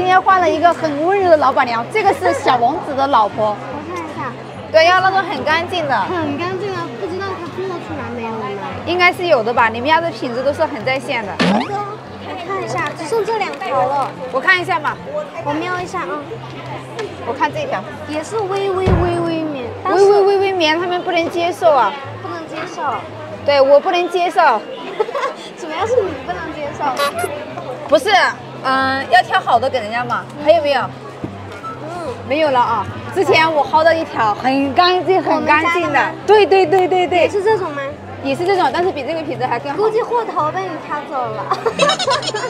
今天换了一个很温柔的老板娘，这个是小王子的老婆。我看一下，对，要那种很干净的，很干净啊，不知道它做出来没有呢？应该是有的吧？你们家的品质都是很在线的。哥哥，我看一下，只剩这两条了，我看一下嘛，我瞄一下啊，我看这条，也是微微微微棉，微微微微棉，他们不能接受啊。不能接受，对我不能接受，主要是你不能接受。不是，嗯、要挑好的给人家嘛。还有没有？嗯，没有了啊。之前我薅到一条很干净、很干净的我们家的吗，对对对对也对，是这种吗？也是这种，但是比这个品质还更好估。计货头被你挑走了。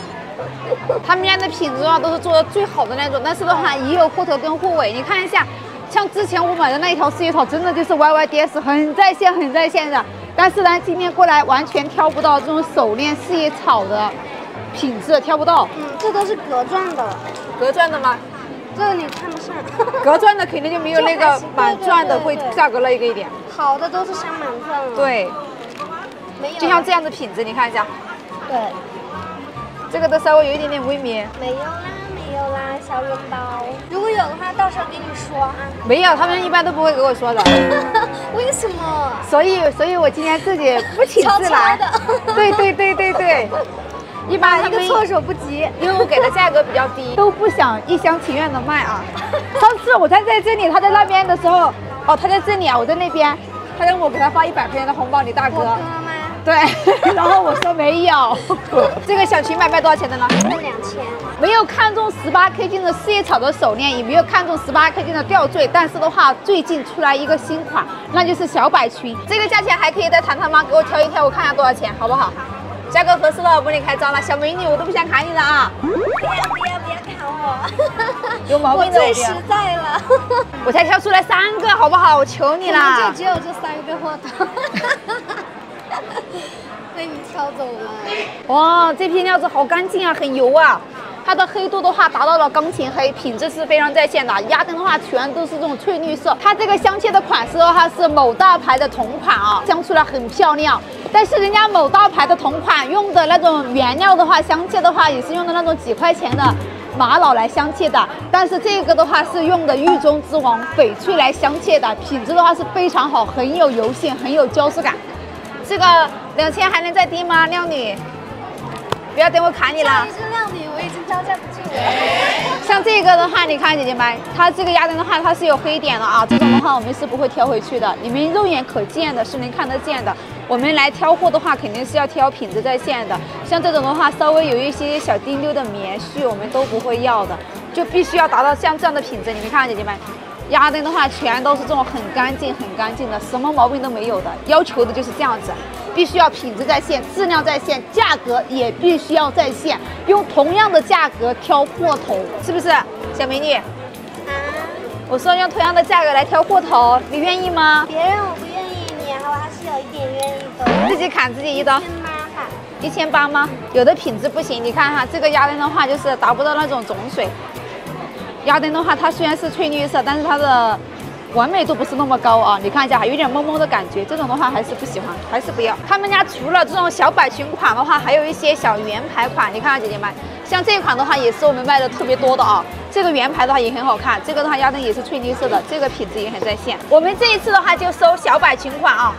他们家的品质的话都是做的最好的那种，但是的话也有货头跟货尾，你看一下，像之前我买的那一条四叶草，真的就是 YYDS 很在线很在线的，但是呢今天过来完全挑不到这种手链四叶草的品质，挑不到，嗯，这都是隔钻的，隔钻的吗？这个你看不上。隔钻的肯定就没有那个满钻的会价格那个一点，好的都是镶满钻了。，对，没有。就像这样的品质，你看一下，对，这个都稍微有一点点微棉，没有啦，没有啦，小笼包。如果有的话，到时候给你说啊。没有，他们一般都不会给我说的。为什么？所以，所以我今天自己不请自来。对对对对对，一般他们一个措手不及。因为我给的价格比较低，都不想一厢情愿的卖啊。上次我站在这里，他在那边的时候，哦，他在这里啊，我在那边，他让我给他发一百块钱的红包，你大哥我哥。吗？对，然后我说没有。这个小裙摆卖多少钱的呢？卖两千。没有看中十八 K 金的四叶草的手链，也没有看中十八 K 金的吊坠，但是的话，最近出来一个新款，那就是小摆裙。这个价钱还可以再谈谈吗？给我挑一挑，我看一下多少钱，好不好？价格合适了我帮你开张了，小美女，我都不想砍你了啊！不要不要不要砍我！有毛病的我最实在了。我才挑出来三个，好不好？我求你可能啦就！只有这三个货头。被你挑走了。哇，这批料子好干净啊，很油啊。它的黑度的话达到了钢琴黑，品质是非常在线的。压灯的话全都是这种翠绿色，它这个镶嵌的款式的话是某大牌的同款啊，镶出来很漂亮。但是人家某大牌的同款用的那种原料的话，镶嵌的话也是用的那种几块钱的玛瑙来镶嵌的，但是这个的话是用的玉中之王翡翠来镶嵌的，品质的话是非常好，很有油性，很有胶质感。这个两千还能再低吗，靓女？不要等我砍你了你。是靓女，这个的话，你看姐姐们，它这个压灯的话，它是有黑点的啊，这种的话我们是不会挑回去的，你们肉眼可见的是能看得见的。我们来挑货的话，肯定是要挑品质在线的。像这种的话，稍微有一些小丁溜的棉絮，我们都不会要的，就必须要达到像这样的品质。你们看，姐姐们，压灯的话，全都是这种很干净、很干净的，什么毛病都没有的。要求的就是这样子，必须要品质在线、质量在线，价格也必须要在线，用同样的价格挑货头，是不是？小美女，啊，我说用同样的价格来挑货头，你愿意吗？别人我不愿意，你我还是有一点愿意的。自己砍自己一刀，千八哈，一千八吗？有的品质不行，你看哈，这个压灯的话就是达不到那种种水。压灯的话，它虽然是翠绿色，但是它的完美度不是那么高啊。你看一下，还有点蒙蒙的感觉，这种的话还是不喜欢，还是不要。他们家除了这种小摆裙款的话，还有一些小圆牌款。你看看姐姐们，像这款的话，也是我们卖的特别多的啊。这个圆牌的话也很好看，这个的话压灯也是翠绿色的，这个品质也很在线。我们这一次的话就收小摆裙款啊。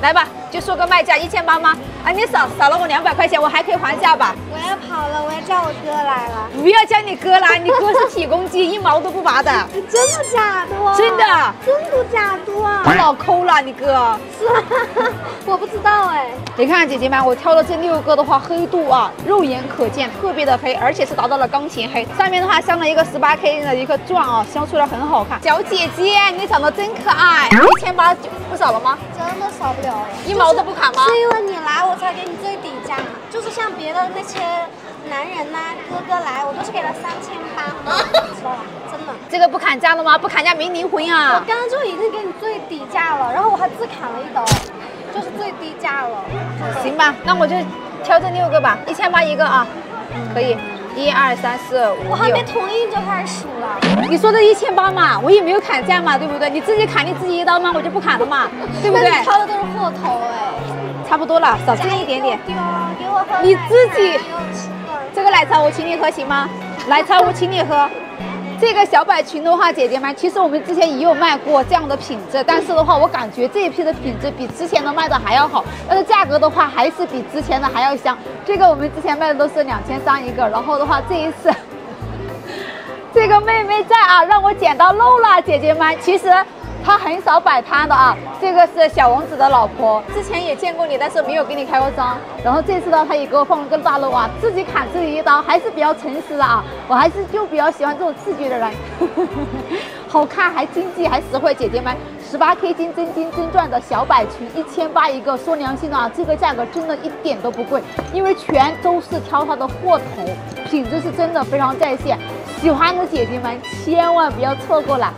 来吧，就说个卖价一千八吗？啊，你少少了我两百块钱，我还可以还价吧？我要跑了，我要叫我哥来了。不要叫你哥来，你哥是体公鸡，一毛都不拔的，真的假的？真的，真的假的啊？老抠了你哥。是吗？我不知道哎。你看姐姐们，我挑的这六个的话，黑度啊，肉眼可见，特别的黑，而且是达到了钢琴黑。上面的话镶了一个十八 K 的一个钻啊，镶出来很好看。小姐姐，你长得真可爱，一千八不少了吗？真的少不了了，一毛都不砍吗？是因为你来我才给你最底价。就是像别的那些男人呐、哥哥来，我都是给了三千八，你知道吧？真的。这个不砍价了吗？不砍价没灵魂啊我啊！刚刚就已经给你最底价了，然后我还自砍了一刀，就是最低价了。行吧，那我就挑这六个吧，一千八一个啊，可以。一二三四五我还没，同意就开始数了，你说的一千八嘛，我也没有砍价嘛，对不对？你自己砍你自己一刀嘛，我就不砍了嘛，对不对那你？挑的都是货头哎，差不多了，少挣一点点。丢，给我喝你自己这个奶茶我请你喝行吗？奶茶我请你喝。这个小摆裙的话，姐姐们，其实我们之前也有卖过这样的品质，但是的话，我感觉这一批的品质比之前的卖的还要好，但是价格的话，还是比之前的还要香。这个我们之前卖的都是两千三一个，然后的话，这一次 这个妹妹在啊，让我捡到漏了，姐姐们，其实。他很少摆摊的啊，这个是小王子的老婆，之前也见过你，但是没有给你开过张。然后这次呢，他也给我放了个大肉啊，自己砍自己一刀，还是比较诚实的啊。我还是就比较喜欢这种自觉的人，好看还经济还实惠，姐姐们，十八 K 金真金真钻的小百裙，一千八一个，说良心的啊，这个价格真的一点都不贵，因为全都是挑它的货头，品质是真的非常在线，喜欢的姐姐们千万不要错过了。